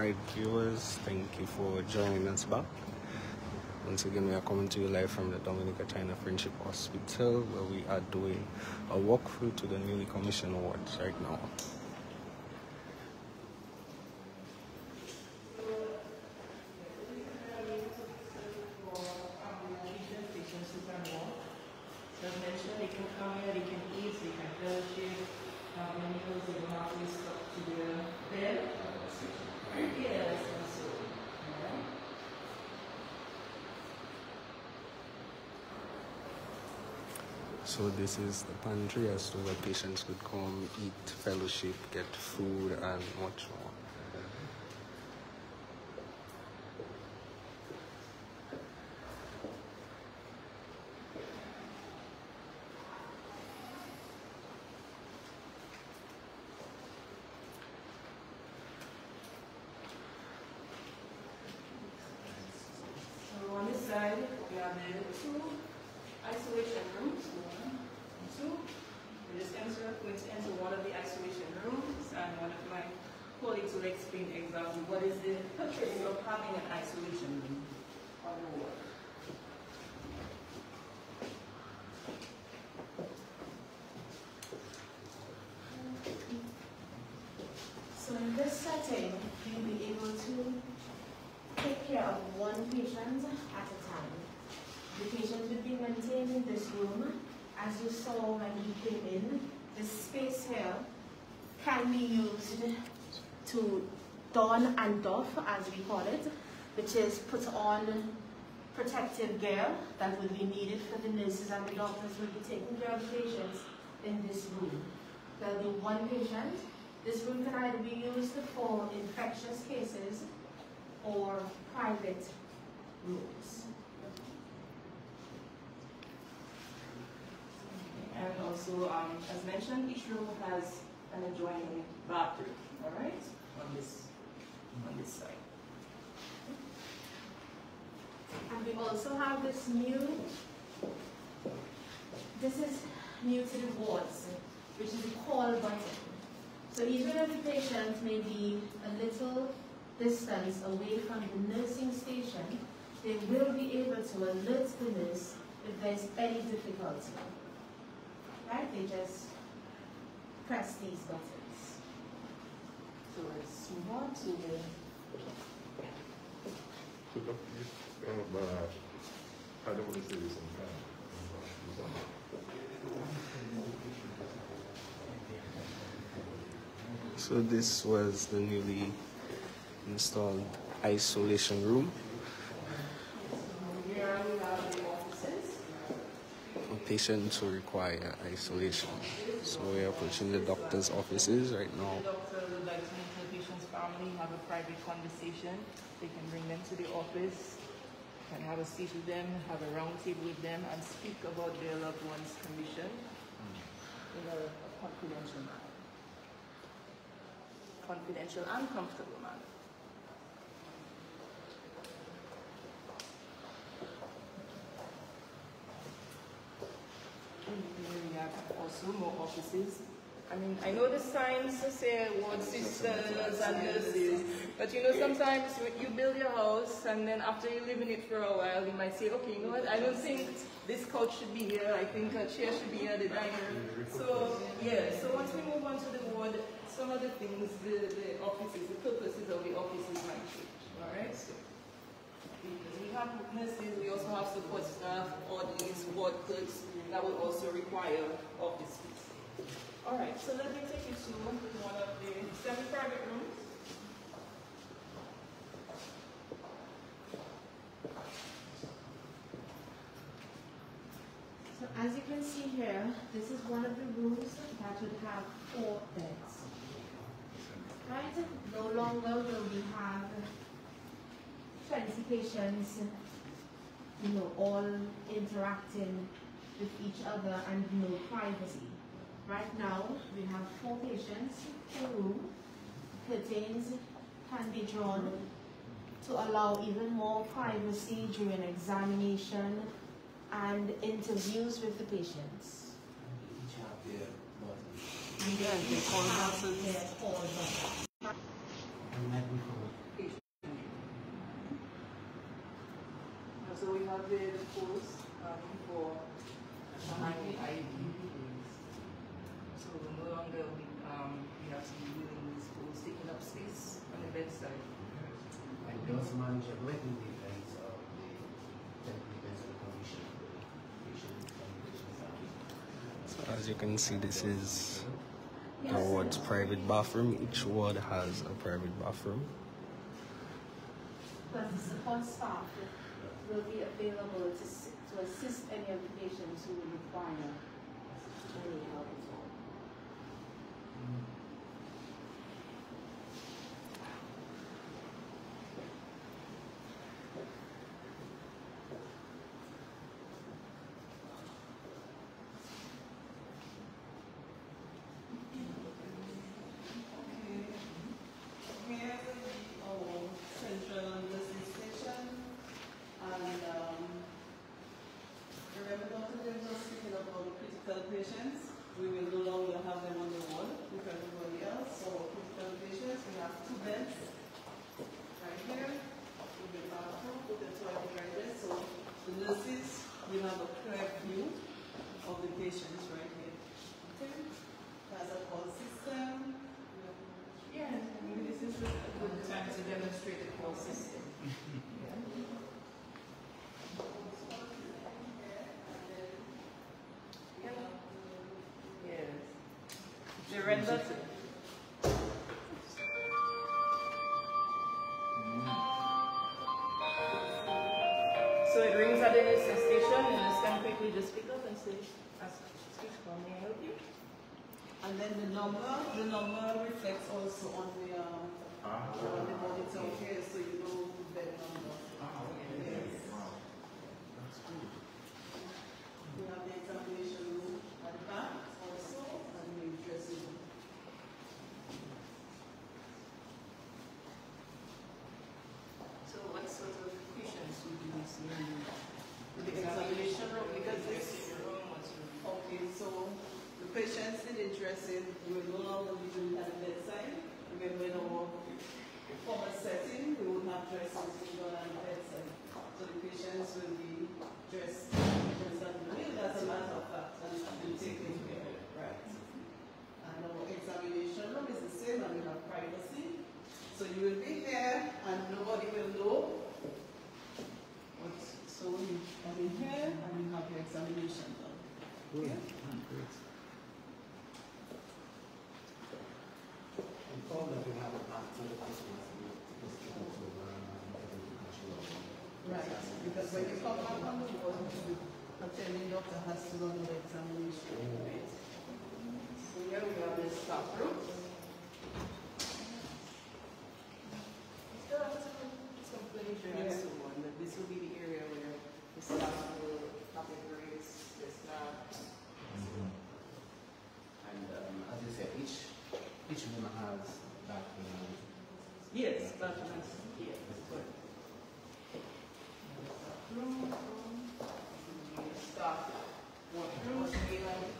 Alright viewers, thank you for joining us back. Once again we are coming to you live from the Dominica China Friendship Hospital where we are doing a walkthrough to the newly commissioned wards right now. Is the pantry as to where patients could come, eat, fellowship, get food and much more. So on this side, we have the two isolation rooms, one and two. We just enter, going to enter one of the isolation rooms, and one of my colleagues will explain exactly what is the purpose of having an isolation room on the ward. So in this setting, you'll be able to take care of one patient at a time. The patient will be maintained in this room. As you saw when you came in, the space here can be used to don and doff, as we call it, which is put on protective gear that will be needed for the nurses and the doctors who will be taking care of patients in this room. There'll be one patient. This room can either be used for infectious cases or private rooms. And also, um, as mentioned, each room has an adjoining bathroom, all right, on this, on this side. And we also have this new, this is new to the wards, which is a call button. So even if the patient may be a little distance away from the nursing station, they will be able to alert the nurse if there's any difficulty. Right? They just press these buttons. So let's move on to the I don't want to say this on camera. So this was the newly installed isolation room for patients who require isolation. So we are approaching the doctor's offices right now. The doctor would like to meet the patient's family, have a private conversation. They can bring them to the office, can have a seat with them, have a round table with them, and speak about their loved one's condition in a confidential manner. Confidential and comfortable manner. We have also more offices. I mean, I know the signs say ward sisters and nurses, but you know, sometimes you build your house and then after you live in it for a while, you might say, okay, you know what, I don't think this couch should be here, I think a chair should be here, the diner. So, yeah, so once we move on to the ward, some of the things, the, the offices, the purposes of the offices might change, all right? So, because we have nurses, we also have support staff, orderlies, ward clerks, that will also require office space. All right, so let me take you to one of the seven private rooms. So as you can see here, this is one of the rooms that would have four beds. Right? No longer will we have 20 patients, you know, all interacting with each other and no privacy. Right now, we have four patients per room. Curtains can be drawn to allow even more privacy during examination and interviews with the patients. So we have the, ID. So no longer we, have to be dealing with schools taking up space on the And manage wedding as you can see, this is the ward's private bathroom. Each ward has a private bathroom. Plus the support staff will be available to, to assist any of the patients who require any help And then the number, the number reflects also on the, um, on the monitor here, so you know the bed number. Yes. We have the examination room at the back also, and the dressing room. So what sort of patients would you see in The examination room, because this this, room was okay, so the patients in will no longer be doing at the bedside. Remember in our former setting, we would have dressings done at the bedside. So the patients will be dressed, dressed at the wheel, that's a matter of fact, and will taken care of, right? And our examination room is the same, and we have privacy. So you will be here, and nobody will know. what- So you come in here, and you have your examination done. Okay? That we have the it. Right, because when you come back on the board, the attending doctor has to run the examination. So here we have the staff room. Still have some, some furniture and Yeah. so on, but this will be the area where the staff will have their breaks, the staff. And um, as you said, each, each room has bathroom. Yes, bathrooms, yes, but. Room, room, staff, washroom, daylight,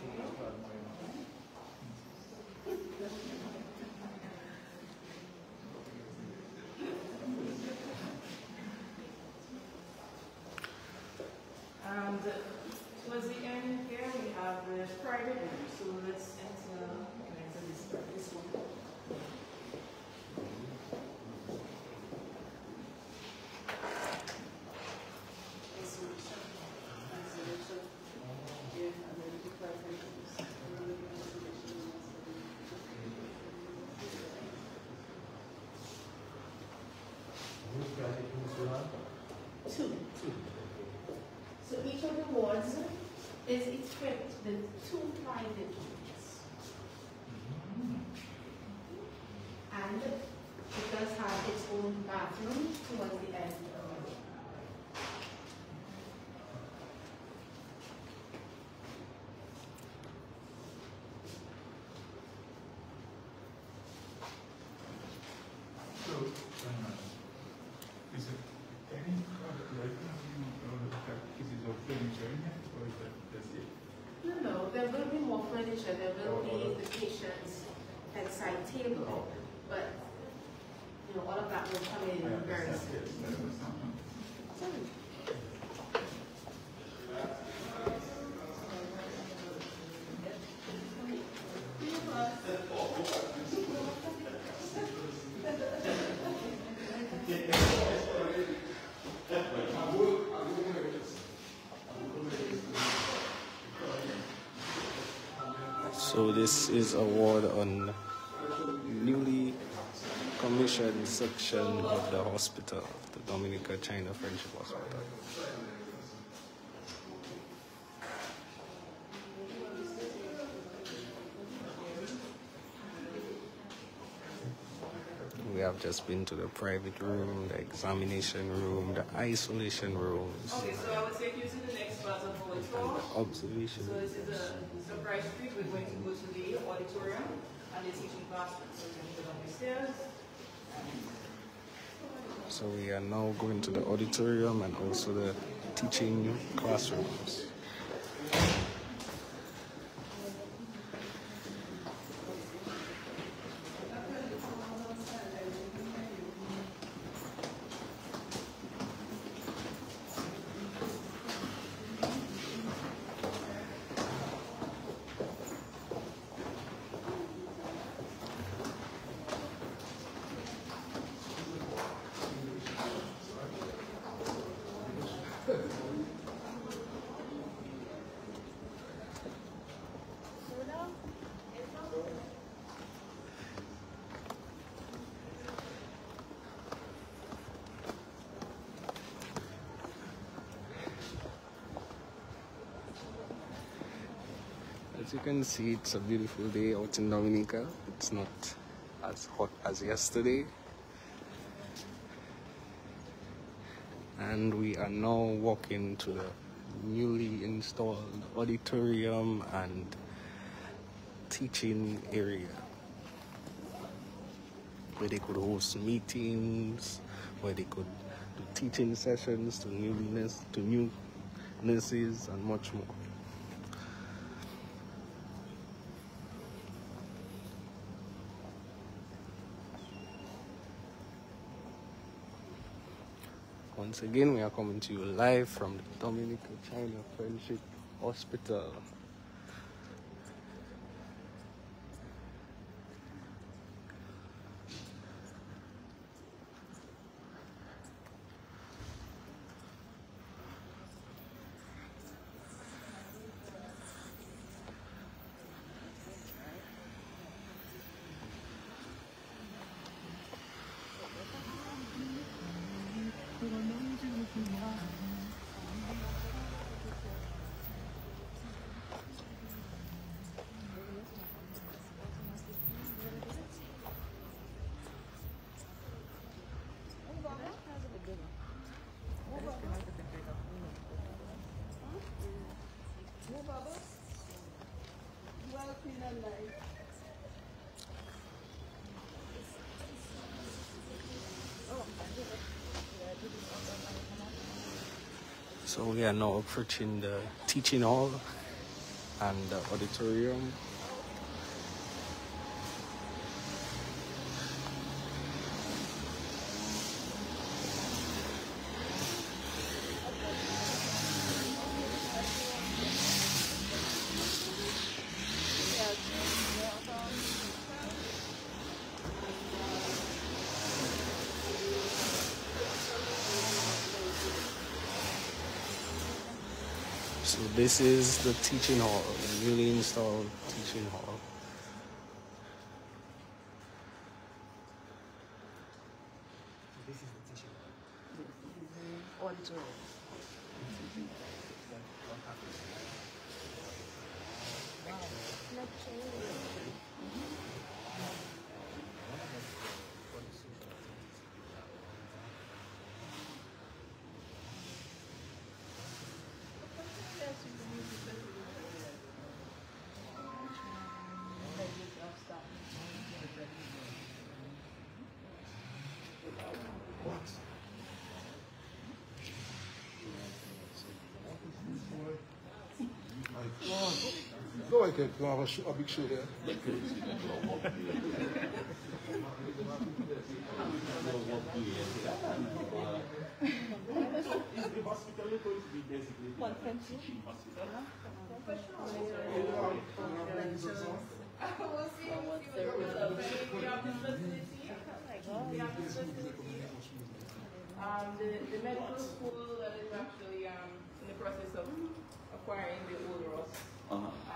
And towards the end here, we have the private room, so let's enter, enter this, this one. Isolation, isolation. Yeah, and then the privations, and then the isolation rooms for the- Which private rooms you have? Two. Two. So each of the wards is equipped with two private rooms. And it does have its own bathroom towards the end of furniture, there will be the patient's bedside table, but you know, all of that will come in very soon. So this is a ward on newly commissioned section of the hospital, the Dominica China Friendship Hospital. We have just been to the private room, the examination room, the isolation rooms, Okay, so I will take you to the next part of our and the observation So this is a surprise treat. We're going to the auditorium and the teaching. So we are now going to the auditorium and also the teaching classrooms. As you can see, it's a beautiful day out in Dominica. It's not as hot as yesterday. And we are now walking to the newly installed auditorium and teaching area where they could host meetings, where they could do teaching sessions to new to new nurses and much more. Once again, we are coming to you live from the Dominica China Friendship Hospital. So we are now approaching the teaching hall and the auditorium. So this is the teaching hall, the newly installed teaching hall. This is the teaching. Auditorium. Go ahead, you have a, show, a big show there. Um, the, the medical school that is actually um, in the process of acquiring the old Ross University has actually been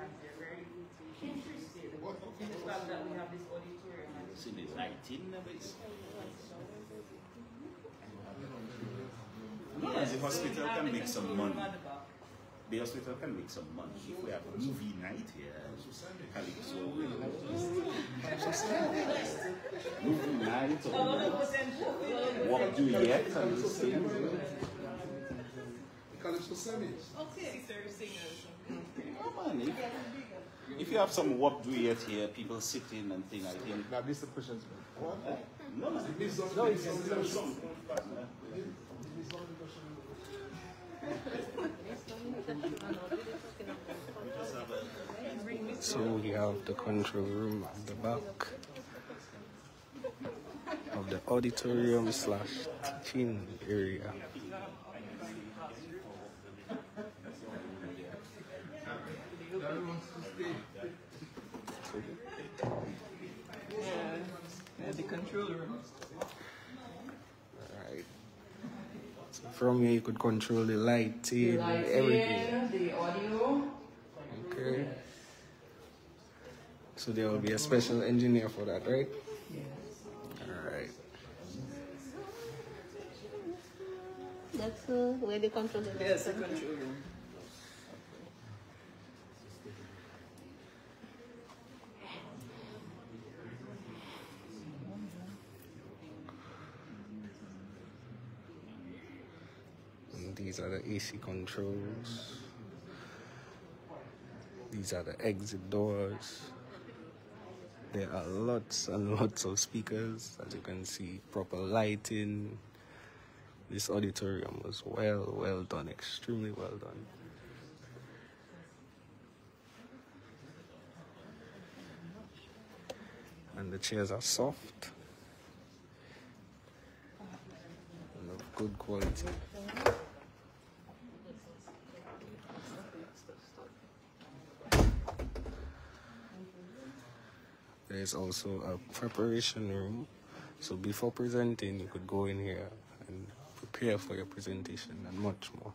and they're very interested in the fact that we have this auditorium. and See the lighting of it. No, Yes, the hospital we have can make some money. at the back. The hospital can make some money if we have a movie night here. Calypso. movie night A lot of or what do you get and the same. Calypso semis. Okay. Sister singers. Man, if, if you have some what do you get here, people sitting and thing, I think. Now this is the questions. What? No, man. This is No, it's it's some. So we have the control room at the back of the auditorium slash teaching area. Yeah. yeah, the control room. Alright. So from here you could control the lighting, The everything. the audio. Okay. So there will be a special engineer for that, right? Yes. Alright. That's uh, where they control the Yes, the control room. And these are the AC controls. These are the exit doors. There are lots and lots of speakers, as you can see, proper lighting. This auditorium was well, well done, extremely well done. And the chairs are soft and of good quality. There's also a preparation room. So before presenting, you could go in here and prepare for your presentation and much more.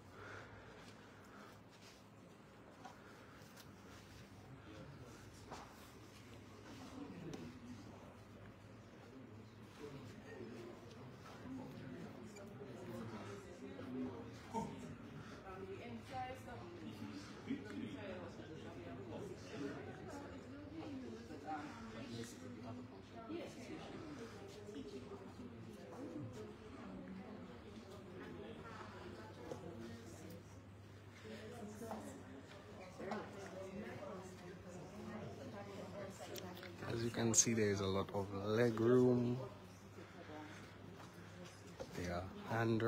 As you can see, there is a lot of leg room. There are hand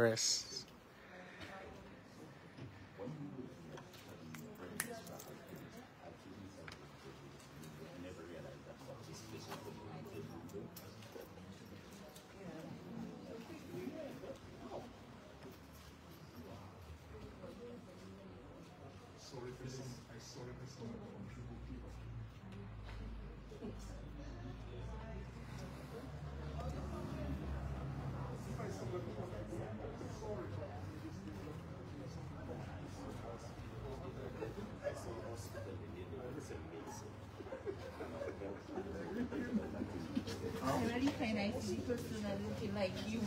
I find I see personality like you.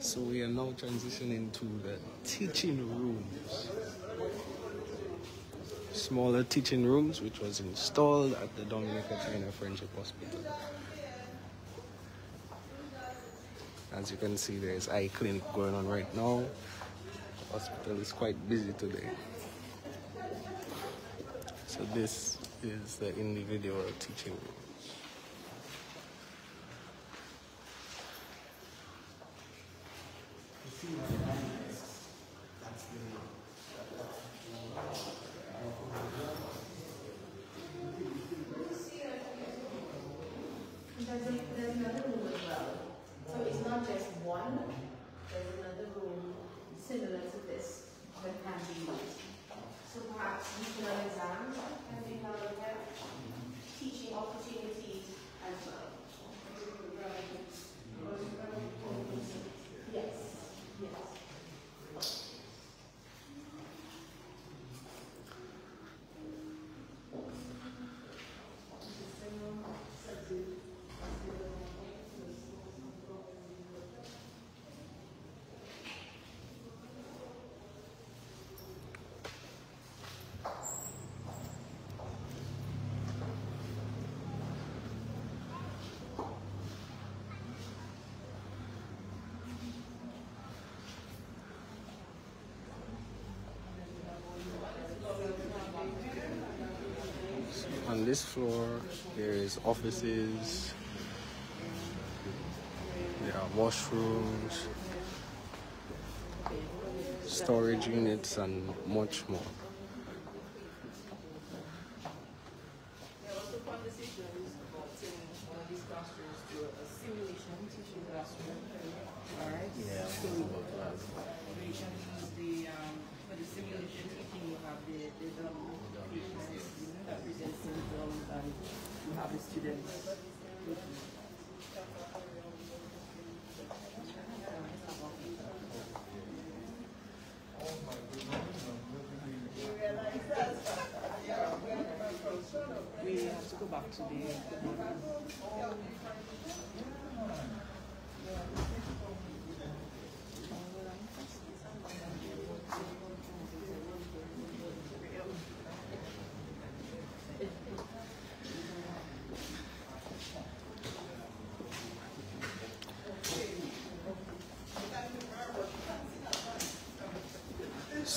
So we are now transitioning to the teaching rooms. Smaller teaching rooms, which was installed at the Dominica China Friendship Hospital. As you can see, there is eye clinic going on right now. Hospital is quite busy today. So this is the individual teaching room. There's, a, there's another room as well. So it's not just one, there's another room similar to this that can be used. So perhaps regional exams can be held there, teaching opportunities as well. This floor, there is offices, there are washrooms, storage units, and much more. There was a conversation about turning one of these classrooms to a simulation teaching classroom. Alright? Yeah, So, uh, where you can use the, um, for the simulation teaching, you have the, the dummy patients, you know, that present symptoms, and you have the students. We have to go back to the.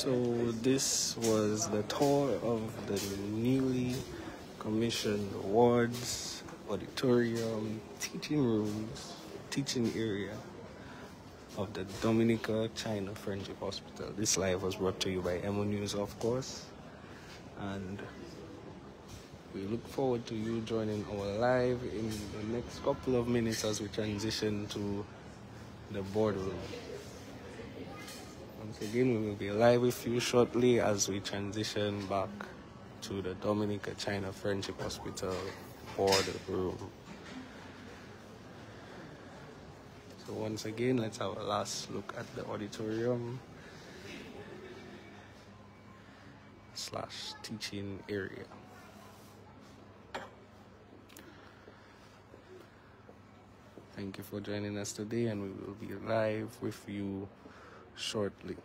So this was the tour of the newly commissioned wards, auditorium, teaching rooms, teaching area of the Dominica China Friendship Hospital. This live was brought to you by Emo News, of course, and we look forward to you joining our live in the next couple of minutes as we transition to the boardroom. Once again, we will be live with you shortly as we transition back to the Dominica China Friendship Hospital board room. So once again, let's have a last look at the auditorium slash teaching area. Thank you for joining us today, and we will be live with you shortly.